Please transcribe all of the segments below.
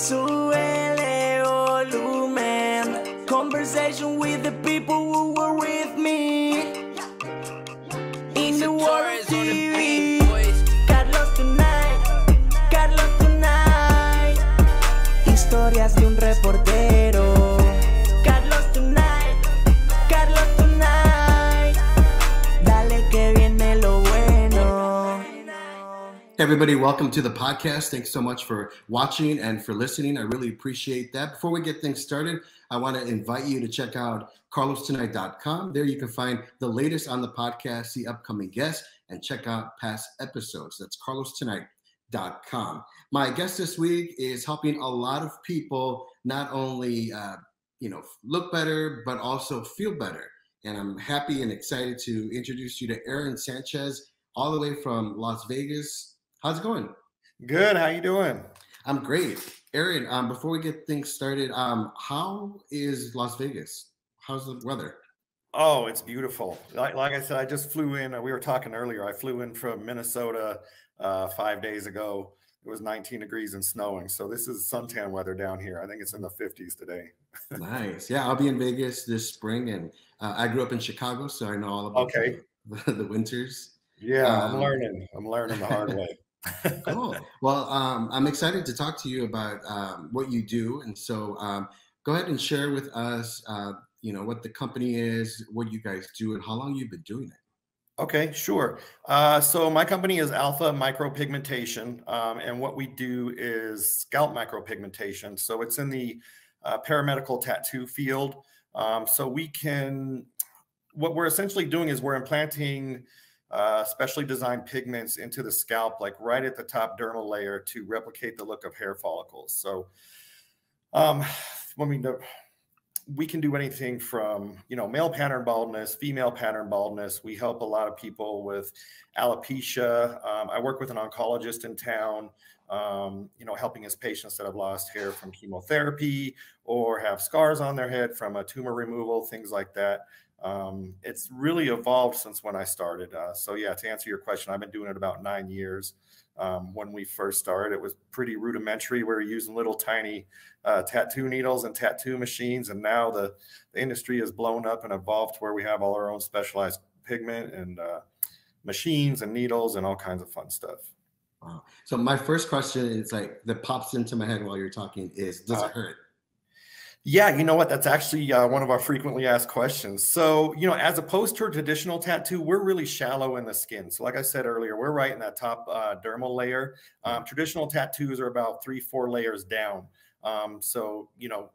Suele volumen. Conversation with the people who were with me. In the world TV. Carlos tonight. Carlos tonight. Historias de un reportero. Everybody, welcome to the podcast. Thanks so much for watching and for listening. I really appreciate that. Before we get things started, I want to invite you to check out carlostonight.com. There you can find the latest on the podcast, see upcoming guests, and check out past episodes. That's carlostonight.com. My guest this week is helping a lot of people not only uh, you know look better but also feel better. And I'm happy and excited to introduce you to Aaron Sanchez, all the way from Las Vegas. How's it going? Good. How you doing? I'm great. Aaron, um, before we get things started, um, how is Las Vegas? How's the weather? Oh, it's beautiful. Like, like I said, I just flew in. uh, We were talking earlier. I flew in from Minnesota uh, five days ago. It was 19 degrees and snowing. So this is suntan weather down here. I think it's in the 50s today. nice. Yeah, I'll be in Vegas this spring, and uh, I grew up in Chicago, so I know all about Okay. the, the winters. Yeah, I'm Um, learning. I'm learning the hard way. Cool. Well, um, I'm excited to talk to you about um, what you do, and so um, go ahead and share with us, uh, you know, what the company is, what you guys do, and how long you've been doing it. Okay, sure. Uh, so my company is Alpha Micropigmentation, um, and what we do is scalp micropigmentation. So it's in the uh, paramedical tattoo field. Um, so we can, what we're essentially doing is we're implanting uh, specially designed pigments into the scalp, like right at the top dermal layer, to replicate the look of hair follicles. So, um, I mean, we can do anything from you know male pattern baldness female pattern baldness. We help a lot of people with alopecia. Um, i work with an oncologist in town um, you know helping his patients that have lost hair from chemotherapy or have scars on their head from a tumor removal things like that um, it's really evolved since when i started uh, so yeah to answer your question i've been doing it about nine years um, when we first started it was pretty rudimentary we were using little tiny uh, tattoo needles and tattoo machines. And now the, the industry has blown up and evolved to where we have all our own specialized pigment and uh, machines and needles and all kinds of fun stuff. Wow. So my first question is like that pops into my head while you're talking is, does Uh, it hurt? Yeah, you know what? That's actually uh, one of our frequently asked questions. So, you know, as opposed to a traditional tattoo, we're really shallow in the skin. So, like I said earlier, we're right in that top uh, dermal layer. Um, traditional tattoos are about three, four layers down. Um, so, you know,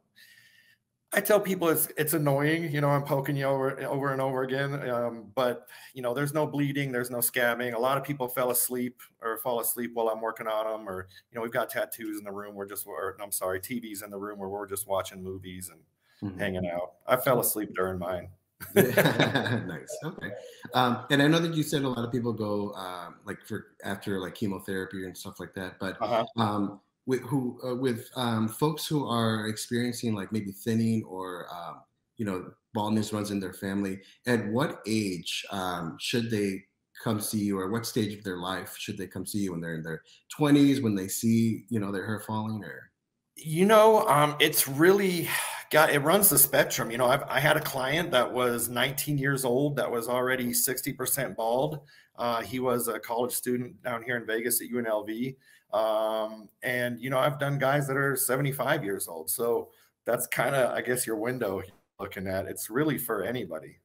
I tell people it's it's annoying. You know, I'm poking you over over and over again. Um, but you know, there's no bleeding, there's no scabbing. A lot of people fell asleep or fall asleep while I'm working on them, or you know, we've got tattoos in the room. We're just, or I'm sorry, TVs in the room where we're just watching movies and Mhm. hanging out. I fell asleep during mine. nice. Okay. Um, and I know that you said a lot of people go um, like for after like chemotherapy and stuff like that, but Uh-huh. um, with who uh, with um, folks who are experiencing like maybe thinning or um, you know baldness runs in their family, at what age um, should they come see you, or what stage of their life should they come see you when they're in their twenties, when they see you know their hair falling, or You know, um, it's really got it runs the spectrum. You know, I've, I had a client that was 19 years old that was already 60% bald. Uh, he was a college student down here in Vegas at UNLV. Um, and, you know, I've done guys that are 75 years old. So that's kind of, I guess, your window looking at. It's really for anybody.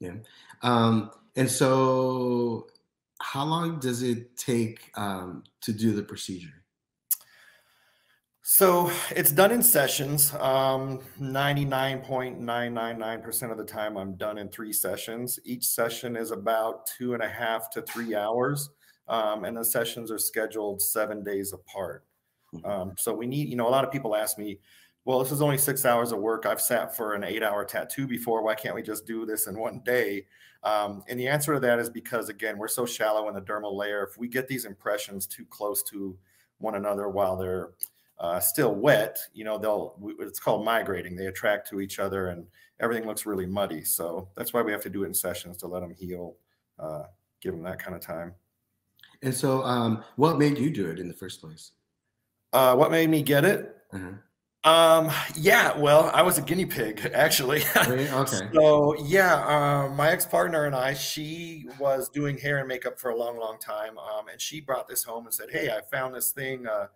Yeah. Um, and so, how long does it take um, to do the procedure? So it's done in sessions. Um, 99.999% of the time, I'm done in three sessions. Each session is about two and a half to three hours. Um, and the sessions are scheduled seven days apart. Mhm. Um, so we need, you know, a lot of people ask me, well, this is only six hours of work. I've sat for an eight hour tattoo before. Why can't we just do this in one day? Um, and the answer to that is because, again, we're so shallow in the dermal layer. If we get these impressions too close to one another while they're uh, still wet, you know, they'll, it's called migrating. They attract to each other and everything looks really muddy. So that's why we have to do it in sessions to let them heal, uh, give them that kind of time. And so, um, what made you do it in the first place? Uh, what made me get it? Uh-huh. Um, yeah, well, I was a guinea pig actually. Really? Okay. so yeah, um, my ex-partner and I, she was doing hair and makeup for a long, long time. Um, and she brought this home and said, Hey, I found this thing, uh,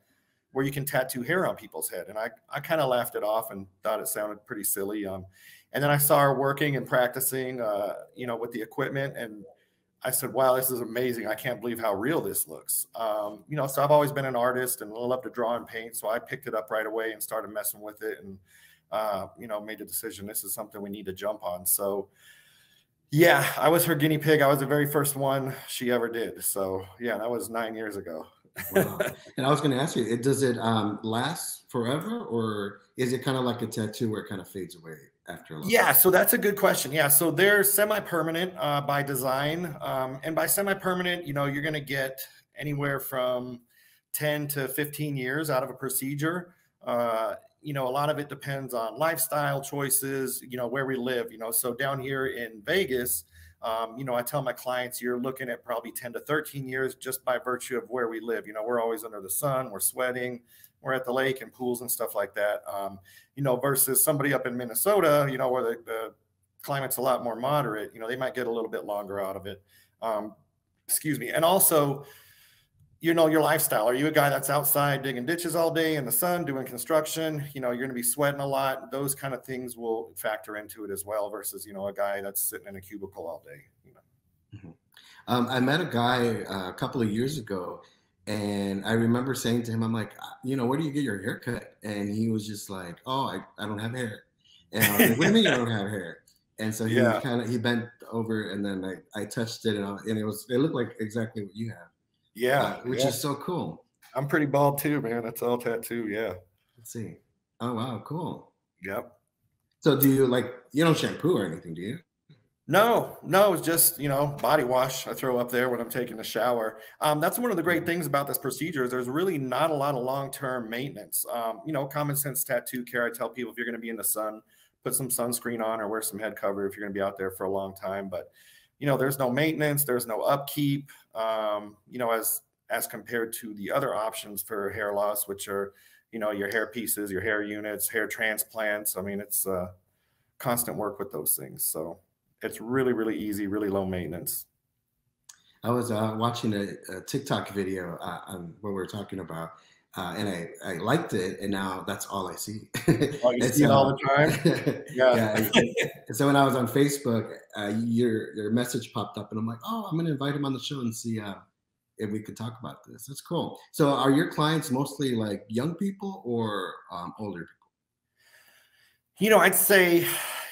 where you can tattoo hair on people's head. And I, I kind of laughed it off and thought it sounded pretty silly. Um, and then I saw her working and practicing, uh, you know, with the equipment and I said, wow, this is amazing. I can't believe how real this looks. Um, you know, so I've always been an artist and I love to draw and paint. So I picked it up right away and started messing with it and, uh, you know, made a decision. This is something we need to jump on. So, yeah, I was her guinea pig. I was the very first one she ever did. So, yeah, that was nine years ago. wow. And I was going to ask you, it, does it um, last forever or is it kind of like a tattoo where it kind of fades away? After yeah so that's a good question. Yeah so they're semi-permanent uh, by design. Um, and by semi-permanent you know you're going to get anywhere from 10 to 15 years out of a procedure. Uh, you know a lot of it depends on lifestyle choices you know where we live you know. So down here in vegas um, you know i tell my clients you're looking at probably 10 to 13 years just by virtue of where we live. You know we're always under the sun we're sweating we're at the lake and pools and stuff like that. Um, you know, versus somebody up in Minnesota, you know, where the, the, climate's a lot more moderate, you know, they might get a little bit longer out of it. Um, excuse me. And also, you know, your lifestyle. Are you a guy that's outside digging ditches all day in the sun, doing construction? You know, you're going to be sweating a lot. Those kind of things will factor into it as well versus, you know, a guy that's sitting in a cubicle all day, you know. Mm-hmm. Um, I met a guy uh, a couple of years ago and I remember saying to him, I'm like, uh, you know, where do you get your haircut? And he was just like, oh, I, I don't have hair. And I was like, what do you mean you don't have hair? And so he yeah. kind of, he bent over and then I, I touched it and, I, and it was, it looked like exactly what you have. Yeah. Uh, which yeah. is so cool. I'm pretty bald too, man. That's all tattoo. Yeah. Let's see. Oh, wow. Cool. Yep. So do you like, you don't shampoo or anything, do you? No, no, it's just you know body wash I throw up there when I'm taking a shower. Um, that's one of the great things about this procedure is there's really not a lot of long term maintenance. Um, you know, common sense tattoo care. I tell people if you're going to be in the sun, put some sunscreen on or wear some head cover if you're going to be out there for a long time. But you know, there's no maintenance, there's no upkeep. Um, you know, as as compared to the other options for hair loss, which are you know your hair pieces, your hair units, hair transplants. I mean, it's uh, constant work with those things. So it's really really easy really low maintenance. I was uh, watching a, a, tiktok video uh, on what we are talking about uh, and I, I liked it and now that's all i see. Oh, you see it all the time? Yeah, yeah. so when i was on facebook uh, your your message popped up and i'm like oh i'm gonna invite him on the show and see uh, if we could talk about this. That's cool. So are your clients mostly like young people or um, older people? You know i'd say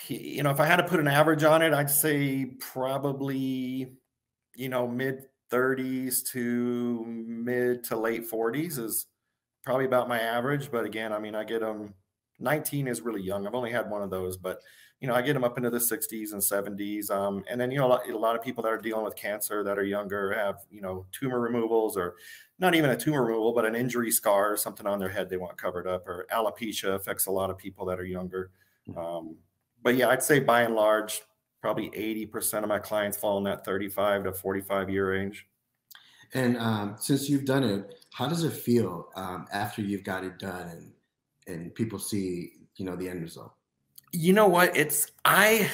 you know, if I had to put an average on it, I'd say probably, you know, mid 30s to mid to late 40s is probably about my average. But again, I mean, I get them 19 is really young. I've only had one of those, but you know, I get them up into the 60s and 70s. Um, and then, you know, a lot, a lot, of people that are dealing with cancer that are younger have, you know, tumor removals or not even a tumor removal, but an injury scar or something on their head they want covered up or alopecia affects a lot of people that are younger. Hmm. Um, but yeah, I'd say by and large, probably 80% of my clients fall in that 35 to 45 year range. And um, since you've done it, how does it feel um, after you've got it done and and people see you know the end result? You know what? It's I.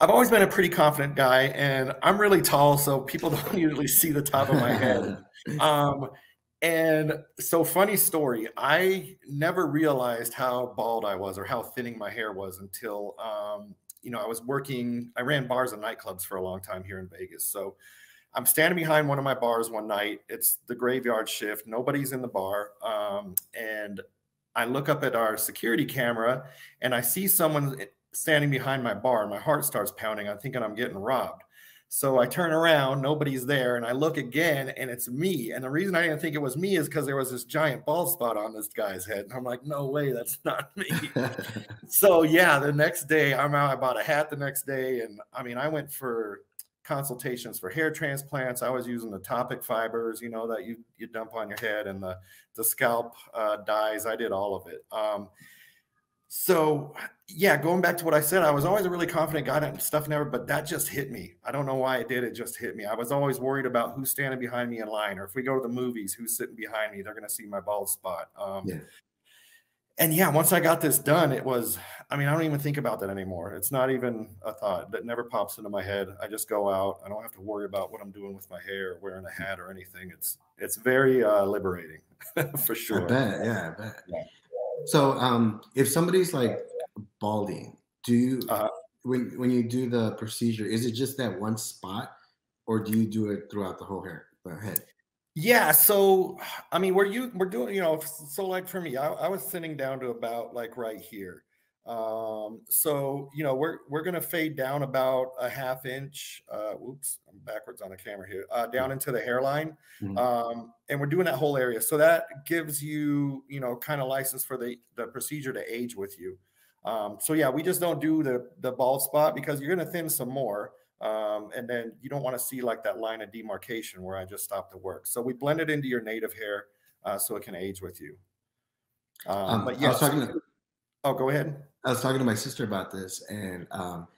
I've always been a pretty confident guy, and I'm really tall, so people don't usually see the top of my head. Um, and so, funny story, I never realized how bald I was or how thinning my hair was until, um, you know, I was working, I ran bars and nightclubs for a long time here in Vegas. So, I'm standing behind one of my bars one night. It's the graveyard shift, nobody's in the bar. Um, and I look up at our security camera and I see someone standing behind my bar. And my heart starts pounding. I'm thinking I'm getting robbed. So I turn around, nobody's there, and I look again, and it's me. And the reason I didn't think it was me is because there was this giant bald spot on this guy's head. And I'm like, no way, that's not me. so yeah, the next day I'm out. I bought a hat the next day, and I mean, I went for consultations for hair transplants. I was using the Toppik fibers, you know, that you you dump on your head, and the the scalp uh, dyes. I did all of it. Um, so yeah, going back to what I said, I was always a really confident guy and stuff never, but that just hit me. I don't know why it did. It just hit me. I was always worried about who's standing behind me in line, or if we go to the movies, who's sitting behind me, they're going to see my bald spot. Um, yeah. and yeah, once I got this done, it was, I mean, I don't even think about that anymore. It's not even a thought that never pops into my head. I just go out. I don't have to worry about what I'm doing with my hair, or wearing a hat or anything. It's, it's very uh, liberating for sure. I bet. Yeah, I bet. Yeah. So, um, if somebody's like balding, do you, uh, when, when you do the procedure, is it just that one spot or do you do it throughout the whole hair, the head? Yeah. So, I mean, we're you we're doing, you know, so like for me, I, I was sitting down to about like right here. Um, so you know, we're we're gonna fade down about a half inch. Uh, whoops, I'm backwards on the camera here. Uh, down into the hairline, mm-hmm. um, and we're doing that whole area. So that gives you, you know, kind of license for the the procedure to age with you. Um, so yeah, we just don't do the the bald spot because you're gonna thin some more. Um, and then you don't want to see like that line of demarcation where I just stopped the work. So we blend it into your native hair uh, so it can age with you. Um, um, but yeah, to, oh, go ahead. I was talking to my sister about this, and um,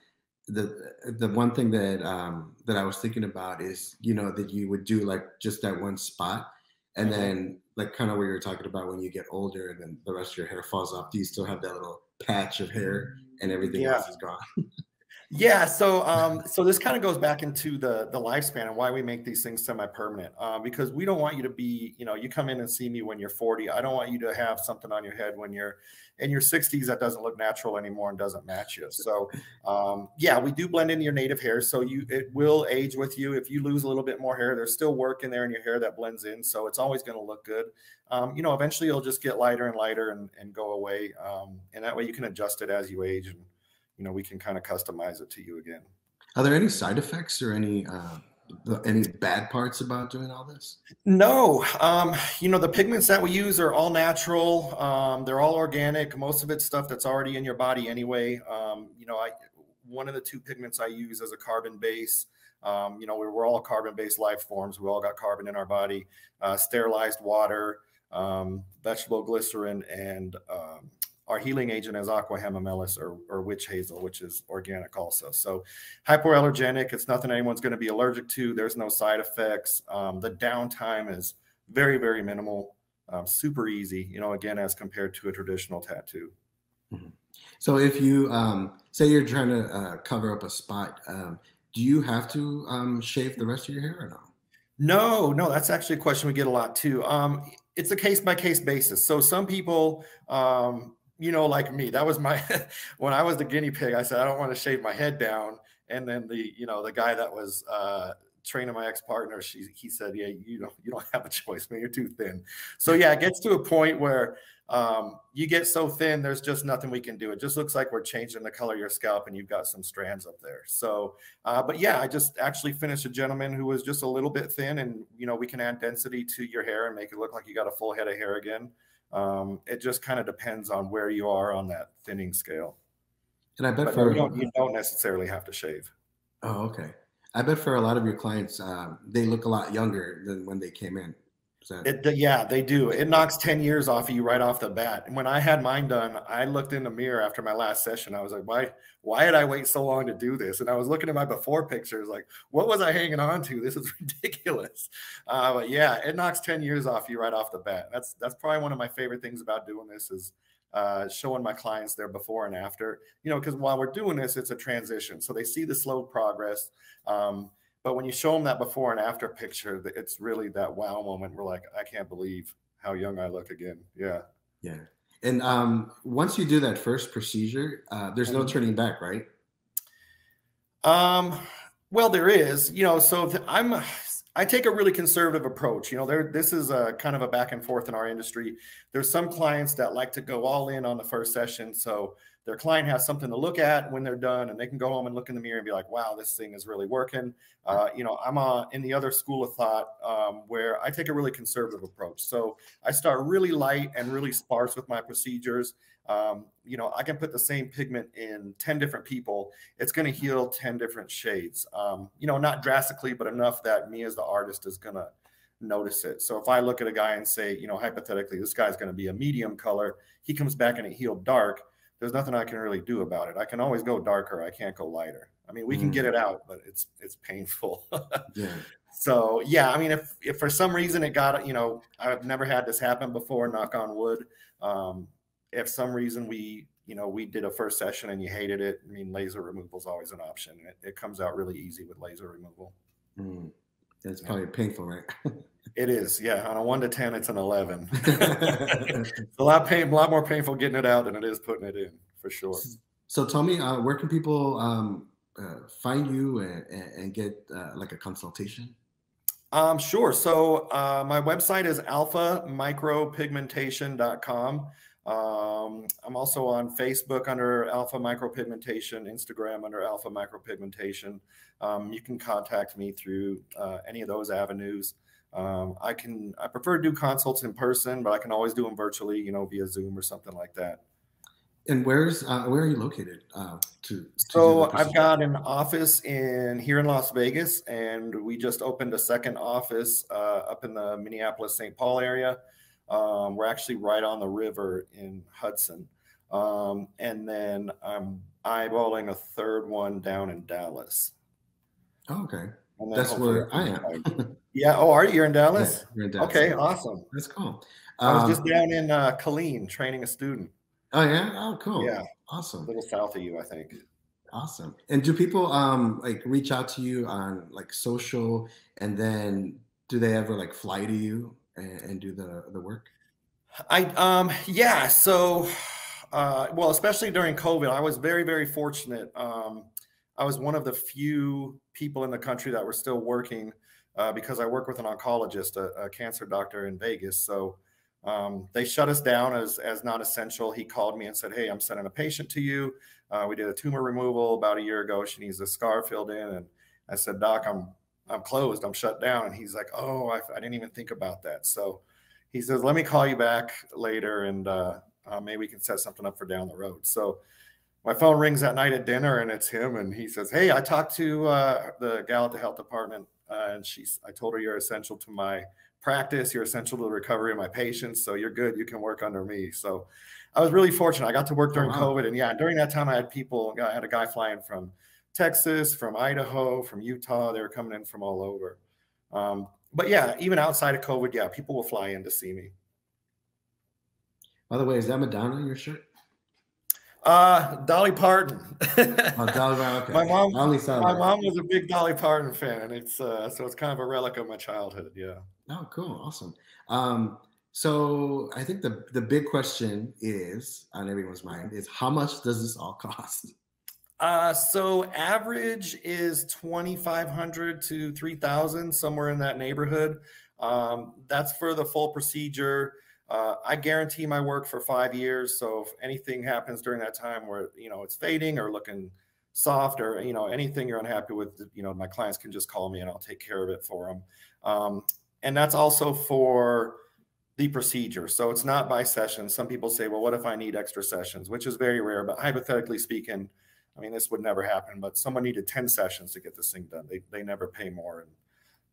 the the one thing that um, that I was thinking about is you know that you would do like just that one spot, and mm-hmm. then like kind of what you're talking about when you get older, and then the rest of your hair falls off. Do you still have that little patch of hair, and everything yeah. else is gone? Yeah, so um, so this kind of goes back into the the lifespan and why we make these things semi-permanent. Uh, because we don't want you to be, you know, you come in and see me when you're 40. I don't want you to have something on your head when you're in your 60s that doesn't look natural anymore and doesn't match you. So um, yeah, we do blend in your native hair, so you it will age with you. If you lose a little bit more hair, there's still work in there in your hair that blends in, so it's always going to look good. Um, you know, eventually it'll just get lighter and lighter and, and go away, um, and that way you can adjust it as you age and you know we can kind of customize it to you again. Are there any side effects or any uh, any bad parts about doing all this? No um, you know the pigments that we use are all natural um, they're all organic most of it's stuff that's already in your body anyway. Um, you know i one of the two pigments i use as a carbon base. Um, you know we're, we're, all carbon based life forms we all got carbon in our body. Uh, sterilized water um, vegetable glycerin and um, our healing agent is aqua hamamelis or, or witch hazel, which is organic also. So hypoallergenic, it's nothing anyone's going to be allergic to. There's no side effects. Um, the downtime is very, very minimal, um, super easy, you know, again, as compared to a traditional tattoo. Mm-hmm. So if you um, say you're trying to uh, cover up a spot, um, do you have to um, shave the rest of your hair or no? No, no, that's actually a question we get a lot too. Um, it's a case by case basis. So some people, um, you know, like me, that was my when I was the guinea pig. I said I don't want to shave my head down, and then the you know the guy that was uh, training my ex partner, she he said, yeah, you don't you don't have a choice, man. You're too thin. So yeah, it gets to a point where um, you get so thin, there's just nothing we can do. It just looks like we're changing the color of your scalp, and you've got some strands up there. So, uh, but yeah, I just actually finished a gentleman who was just a little bit thin, and you know we can add density to your hair and make it look like you got a full head of hair again. Um, it just kind of depends on where you are on that thinning scale. And I bet but for you don't, you don't, necessarily have to shave. Oh, okay. I bet for a lot of your clients, um, they look a lot younger than when they came in. It, yeah, they do. It knocks 10 years off of you right off the bat. And when I had mine done, I looked in the mirror after my last session. I was like, why, why did I wait so long to do this? And I was looking at my before pictures, like, what was I hanging on to? This is ridiculous. Uh, but yeah, it knocks 10 years off you right off the bat. That's, that's probably one of my favorite things about doing this is uh, showing my clients their before and after, you know, because while we're doing this, it's a transition. So they see the slow progress. Um, but when you show them that before and after picture, it's really that wow moment. We're like, I can't believe how young I look again. Yeah. Yeah. And um, once you do that first procedure, uh, there's no mm-hmm. turning back, right? Um, well, there is, you know, so I'm, I take a really conservative approach. You know, there, this is a kind of a back and forth in our industry. There's some clients that like to go all in on the first session. So their client has something to look at when they're done and they can go home and look in the mirror and be like wow this thing is really working. Uh, you know i'm uh, in the other school of thought um, where i take a really conservative approach. So i start really light and really sparse with my procedures. Um, you know i can put the same pigment in 10 different people. It's going to heal 10 different shades. Um, you know not drastically but enough that me as the artist is going to notice it. So if i look at a guy and say you know hypothetically this guy's going to be a medium color he comes back and it healed dark there's nothing I can really do about it. I can always go darker. I can't go lighter. I mean, we mm. can get mm. it out, but it's it's painful. yeah. So yeah, I mean, if if for some reason it got, you know, I've never had this happen before. Knock on wood. Um, if some reason we you know we did a first session and you hated it, I mean laser removal is always an option. It, it comes out really easy with laser removal. Mm. It's probably painful, right? it is, yeah. On a one to ten, it's an eleven. it's a lot pain, a lot more painful getting it out than it is putting it in, for sure. So tell me, uh, where can people um, uh, find you and, and get uh, like a consultation? Um, sure. So uh, my website is alphamicropigmentation.com. Um, I'm also on Facebook under Alpha Micropigmentation, Instagram under Alpha Micropigmentation. Um, you can contact me through uh, any of those avenues. Um, I can I prefer to do consults in person, but I can always do them virtually, you know, via Zoom or something like that. And where's uh, where are you located? Uh, to, to so I've got an office in here in Las Vegas, and we just opened a second office uh, up in the Minneapolis St. Paul area. Um, we're actually right on the river in Hudson, um, and then I'm eyeballing a third one down in Dallas. Oh, okay, that's where I am. yeah. Oh, are you? You're in Dallas? Yeah, in Dallas. Okay, awesome. That's cool. Um, I was just um, down in uh, Killeen training a student. Oh yeah. Oh cool. Yeah. Awesome. A little south of you, I think. Awesome. And do people um like reach out to you on like social, and then do they ever like fly to you and, and do the the work? I um yeah. So uh, well, especially during COVID, I was very very fortunate. Um, I was one of the few people in the country that were still working uh, because I work with an oncologist, a, a cancer doctor in Vegas. So um, they shut us down as, as not essential. He called me and said, Hey, I'm sending a patient to you. Uh, we did a tumor removal about a year ago. She needs a scar filled in. And I said, Doc, I'm, I'm closed. I'm shut down. And he's like, Oh, I, I didn't even think about that. So he says, Let me call you back later and uh, uh, maybe we can set something up for down the road. So my phone rings that night at dinner and it's him. And he says, Hey, I talked to uh, the gal at the health department. Uh, and she's, I told her you're essential to my practice. You're essential to the recovery of my patients. So you're good. You can work under me. So I was really fortunate. I got to work during oh, wow. COVID. And yeah, during that time, I had people, I had a guy flying from Texas, from Idaho, from Utah. They were coming in from all over. Um, but yeah, even outside of COVID, yeah, people will fly in to see me. By the way, is that Madonna in your shirt? Uh, Dolly Parton. oh, Dolly Parton. Okay. My mom, my mom was a big Dolly Parton fan, and it's uh, so it's kind of a relic of my childhood. Yeah. Oh, cool, awesome. Um, so I think the the big question is on everyone's mind is how much does this all cost? Uh, so average is twenty five hundred to three thousand, somewhere in that neighborhood. Um, that's for the full procedure. Uh, I guarantee my work for five years. So if anything happens during that time where you know it's fading or looking soft or you know anything you're unhappy with, you know my clients can just call me and I'll take care of it for them. Um, and that's also for the procedure. So it's not by session. Some people say, well, what if I need extra sessions, which is very rare. But hypothetically speaking, I mean, this would never happen. But someone needed 10 sessions to get this thing done. They, they never pay more. And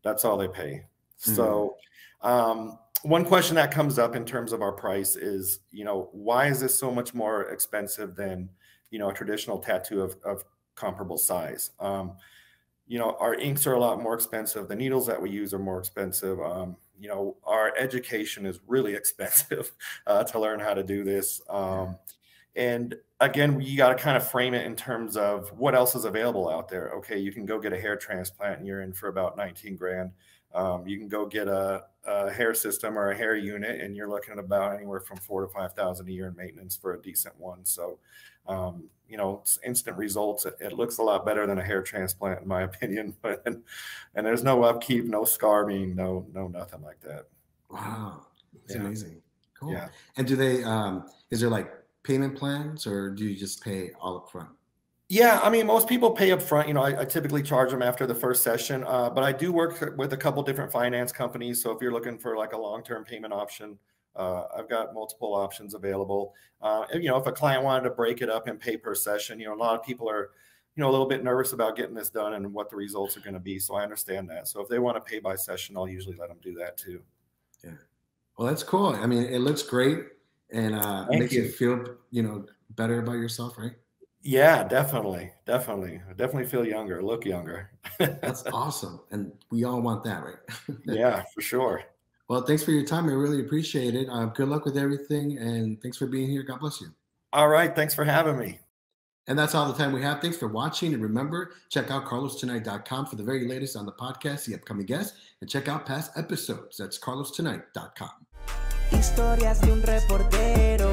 that's all they pay. Mm-hmm. So um, one question that comes up in terms of our price is, you know, why is this so much more expensive than, you know, a traditional tattoo of, of comparable size? Um, you know, our inks are a lot more expensive. The needles that we use are more expensive. Um, you know, our education is really expensive uh, to learn how to do this. Um, and again, you got to kind of frame it in terms of what else is available out there. Okay, you can go get a hair transplant and you're in for about 19 grand. Um, you can go get a, a, hair system or a hair unit, and you're looking at about anywhere from four to five thousand a year in maintenance for a decent one. So, um, you know, instant results. It, it, looks a lot better than a hair transplant, in my opinion. But and, and there's no upkeep, no scarring, no no nothing like that. Wow, it's yeah. amazing. Cool. Yeah. And do they? Um, is there like payment plans, or do you just pay all up front? Yeah, I mean, most people pay up front. You know, I, I typically charge them after the first session, uh, but I do work with a couple different finance companies. So if you're looking for like a long-term payment option, uh, I've got multiple options available. Uh, and, you know, if a client wanted to break it up and pay per session, you know, a lot of people are, you know, a little bit nervous about getting this done and what the results are going to be. So I understand that. So if they want to pay by session, I'll usually let them do that too. Yeah. Well, that's cool. I mean, it looks great and uh, makes you. you feel, you know, better about yourself, right? Yeah, definitely, definitely, definitely feel younger, look younger. That's awesome, and we all want that, right? yeah, for sure. Well, thanks for your time. I really appreciate it. Uh, good luck with everything, and thanks for being here. God bless you. All right. Thanks for having me. And that's all the time we have. Thanks for watching. And remember, check out carlostonight.com for the very latest on the podcast, the upcoming guests, and check out past episodes. That's carlostonight.com. Historias de un reportero.